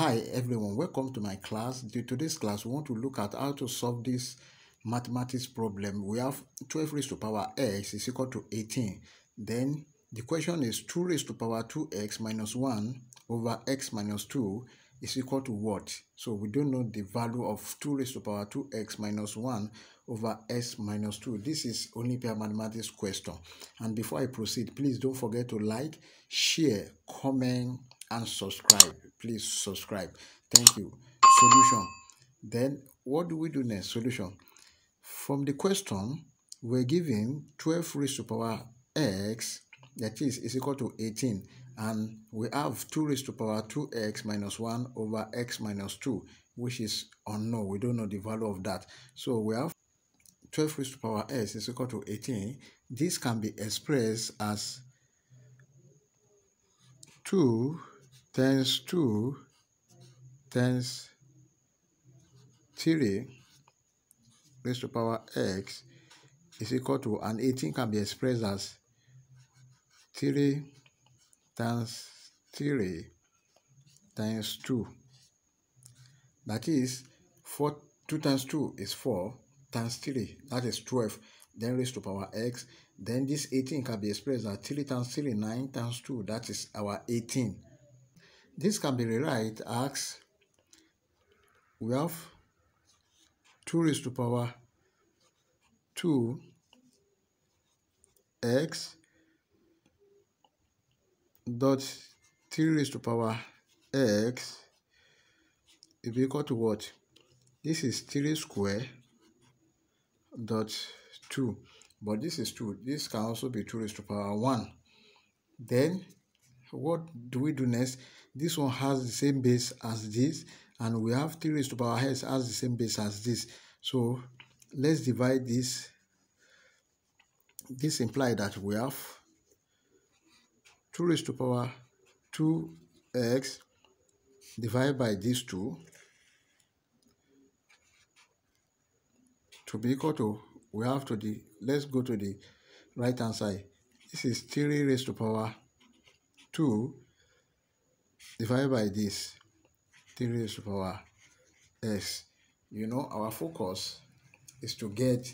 Hi everyone, welcome to my class. Today's class, we want to look at how to solve this mathematics problem. We have 12 raised to power x is equal to 18. Then the question is 2 raised to power 2x minus 1 over x minus 2 is equal to what? So we don't know the value of 2 raised to power 2x minus 1 over s minus 2. This is only pure mathematics question. And before I proceed, please don't forget to like, share, comment, and subscribe. Please subscribe. Thank you. Solution. Then what do we do next? Solution. From the question, we're given 12 raised to power x, that is, is equal to 18. And we have 2 raised to power 2x minus 1 over x minus 2, which is unknown. We don't know the value of that. So we have 12 raised to power s is equal to 18. This can be expressed as 2 times 2 times 3 raised to power x is equal to, and 18 can be expressed as 3 times 3 times 2. That is, 4, 2 times 2 is 4 times 3, that is 12. Then raised to power x. Then this 18 can be expressed as 3 times 3, 9 times 2, that is our 18. This can be rewrite as we have 2 raised to power 2 x dot 3 raised to power x is equal to what? This is 3 square dot 2 but this is 2 this can also be 2 raised to power 1 then what do we do next? This one has the same base as this and we have 3 raised to power s has the same base as this. So let's divide this this implies that we have 2 raised to power 2x divided by these two to be equal to we have to the let's go to the right hand side. This is 3 raised to power 2 divided by this 3 raised to power s. You know our focus is to get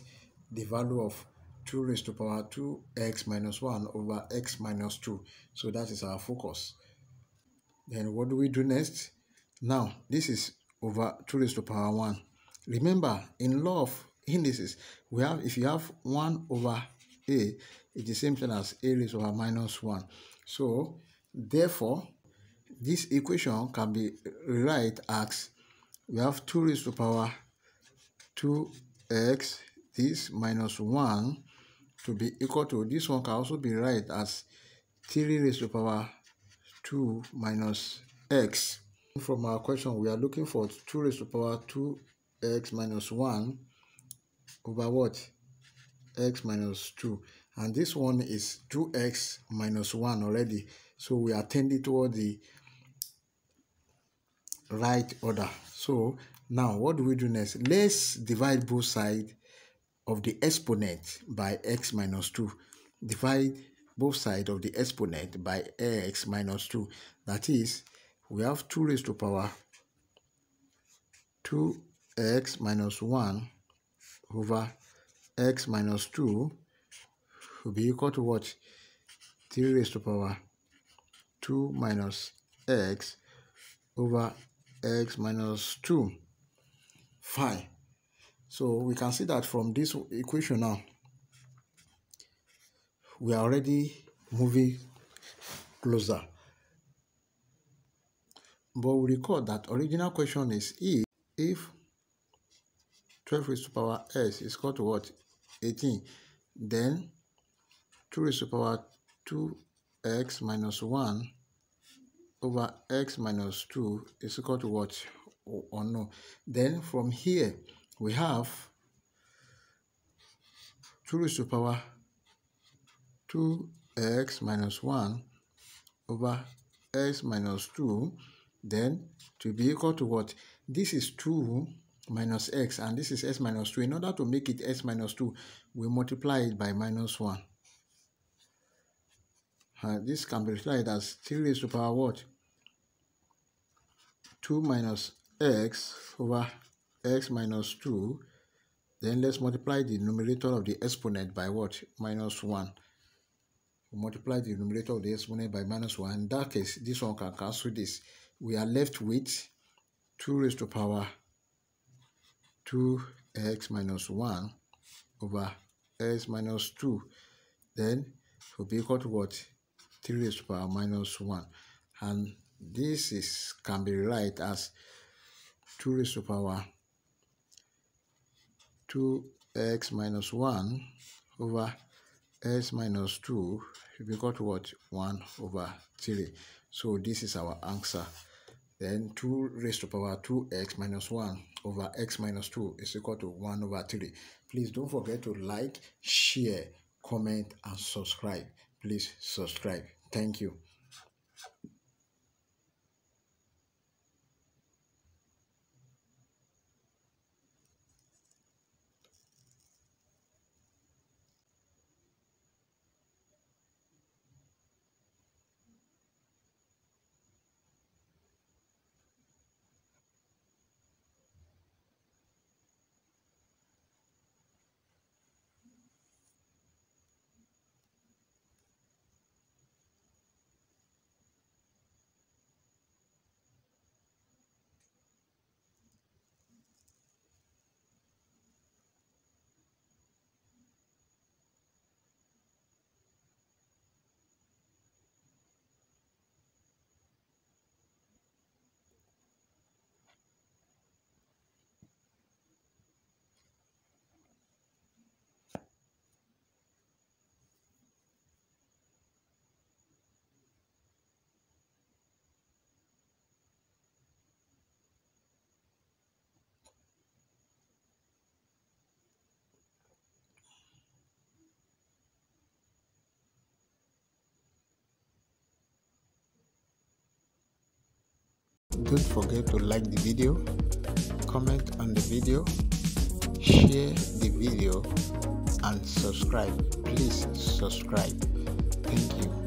the value of 2 raised to power 2x minus 1 over x minus 2 so that is our focus. Then what do we do next? Now this is over 2 raised to power 1 remember in law of indices we have if you have 1 over a it's the same thing as a raised over minus 1 so therefore this equation can be rewrite as we have 2 raised to power 2x this minus 1 to be equal to this one can also be write as 3 raised to power 2 minus x. From our question we are looking for 2 raised to power 2x minus 1 over what? x minus 2 and this one is 2x minus 1 already so we are tending toward the right order. So now what do we do next? Let's divide both sides of the exponent by x minus 2 divide both sides of the exponent by x minus 2 that is we have 2 raised to power 2x minus 1 over x minus 2 will be equal to what? 3 raised to power 2 minus x over x minus 2 fine so we can see that from this equation now we are already moving closer. But we recall that original question is if if 12 raised to power s is equal to what? 18 then 2 raised to power 2x minus 1 over x minus 2 is equal to what? Or no. Then from here we have 2 raised to the power 2x minus 1 over x minus 2 then to be equal to what? This is 2 minus x and this is s minus 2 in order to make it s minus 2 we multiply it by minus 1 uh, this can be written as 3 raised to power what? 2 minus x over x minus 2 then let's multiply the numerator of the exponent by what? Minus 1 we multiply the numerator of the exponent by minus 1 in that case this one can cancel this. We are left with 2 raised to power 2x minus 1 over x minus 2 then will be equal to what 3 raised to power minus 1 and this is can be write as 2 raised to power 2x minus 1 over x minus 2 will be equal to what? 1 over 3 so this is our answer. Then 2 raised to power 2x minus 1 over x minus 2 is equal to 1 over 3 please don't forget to like share comment and subscribe. Please subscribe thank you don't forget to like the video comment on the video share the video and subscribe. Please subscribe. Thank you